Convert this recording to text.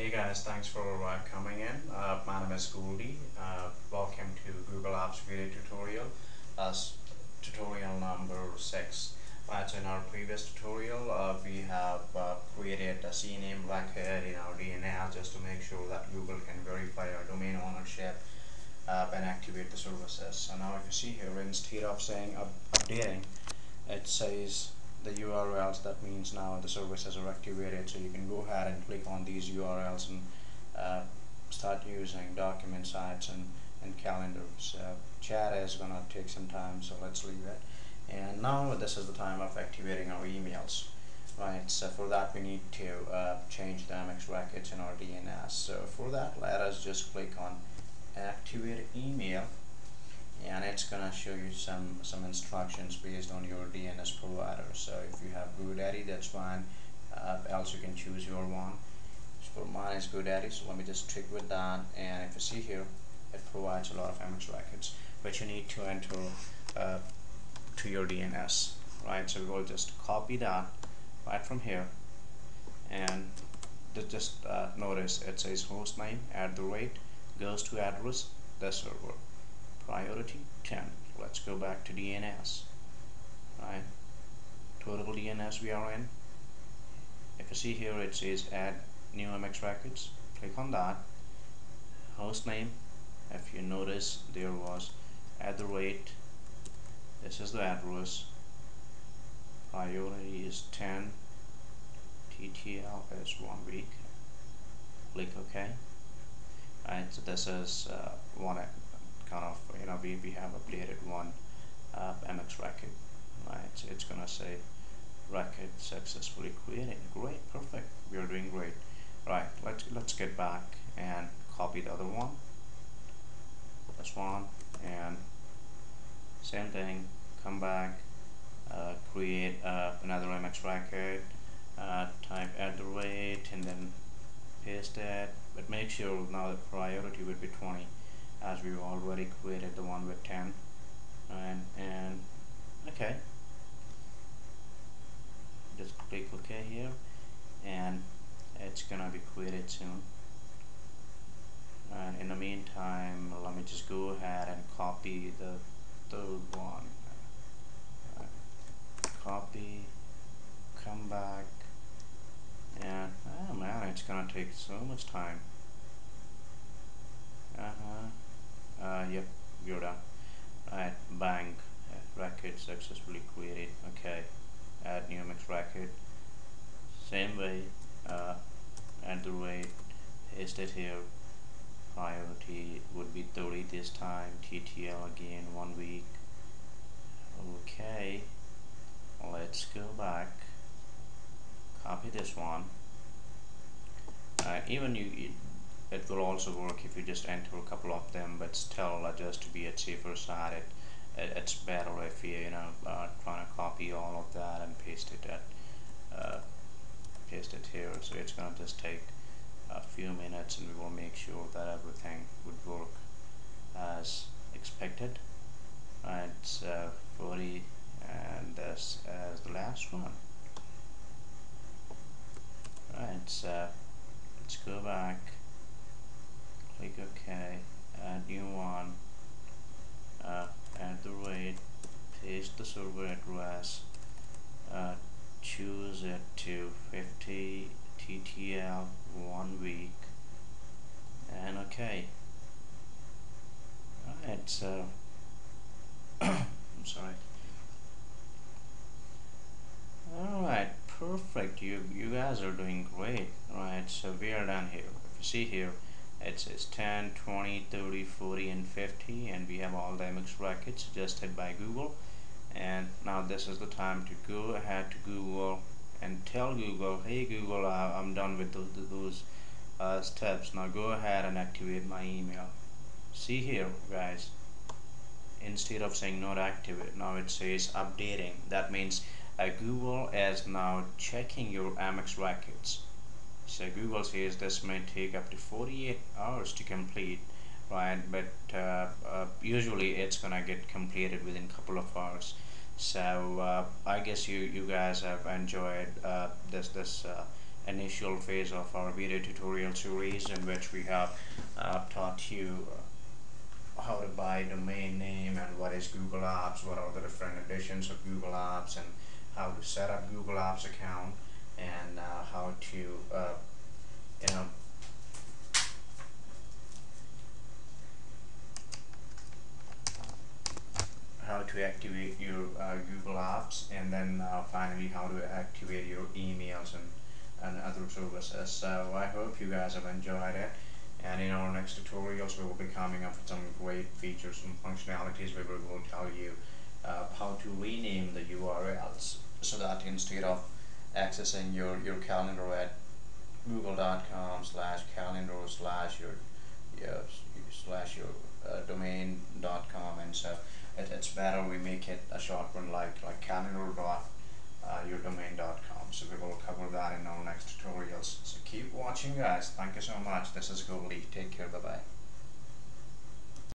Hey guys, thanks for uh, coming in. Uh, my name is Goldy. Uh, welcome to Google Apps video tutorial. Uh, tutorial number 6. Right, so in our previous tutorial, uh, we have uh, created a CNAME record in our DNS just to make sure that Google can verify our domain ownership uh, and activate the services. So now if you see here, instead of saying up updating, it says the URLs that means now the services are activated so you can go ahead and click on these URLs and uh, start using document sites and, and calendars. Uh, chat is gonna take some time so let's leave it. And now this is the time of activating our emails right? So for that we need to uh, change the MX records in our DNS so for that let us just click on activate email and it's gonna show you some some instructions based on your DNS provider. So if you have GoDaddy that's fine. Uh, else you can choose your one. For mine is GoDaddy so let me just trick with that. And if you see here it provides a lot of MX records but you need to enter uh, to your DNS right? So we'll just copy that right from here. And just uh, notice it says host name at the rate goes to address the server priority 10 let's go back to DNS right? Total DNS we are in if you see here it says add new MX records. Click on that. Host name. If you notice there was at the rate. This is the address. Priority is 10 TTL is one week. Click OK. Right? So this is uh, one kind of you know we, we have updated one uh, MX record right? So it's gonna say record successfully created. Great perfect. We are doing great. Right let's let's get back and copy the other one. This one and same thing come back uh, create uh, another MX record uh, type at the rate and then paste that. But make sure now the priority would be 20 as we've already created the one with 10 and and okay. Just click OK here and it's gonna be created soon. And in the meantime let me just go ahead and copy the third one. Copy come back and oh man it's gonna take so much time. Uh-huh uh, yep you're done. Right bank uh, record successfully created okay. Add new MX record same way uh, at the rate paste it here. Priority would be 30 this time. TTL again one week. Okay. Let's go back. Copy this one. Uh, even you it will also work if you just enter a couple of them but still uh, just to be at safer side it, it, it's better if you you know uh, trying to copy all of that and paste it at uh, paste it here. So it's gonna just take a few minutes and we will make sure that everything would work as expected right so 40 and this as the last one right so let's go back click OK add new one uh, add the rate paste the server address uh, choose it to 50 TTL one week. And okay. Alright uh, so I'm sorry. Alright perfect. You you guys are doing great. Right so we are done here. If you see here it says 10 20 30 40 and 50 and we have all the MX records suggested by Google. And now this is the time to go ahead to Google and tell Google hey Google uh, I'm done with those, those uh, steps. Now go ahead and activate my email. See here guys instead of saying not activate now it says updating. That means uh, Google is now checking your MX records. So Google says this may take up to 48 hours to complete right? But uh, uh, usually it's gonna get completed within a couple of hours so uh, I guess you you guys have enjoyed uh, this this uh, initial phase of our video tutorial series in which we have uh, taught you how to buy domain name and what is Google Apps, what are the different editions of Google Apps and how to set up Google Apps account and uh, how to you know how to activate your uh, Google Apps and then uh, finally how to activate your emails and, and other services. So I hope you guys have enjoyed it and in our next tutorials we will be coming up with some great features and functionalities where we will tell you uh, how to rename the URLs so that instead of accessing your, your calendar at google.com slash calendar slash your, slash your uh, domain.com and so it, it's better we make it a short one like like calendar dot uh, so we will cover that in our next tutorials. So keep watching guys. Thank you so much. This is Goldy. Take care. Bye bye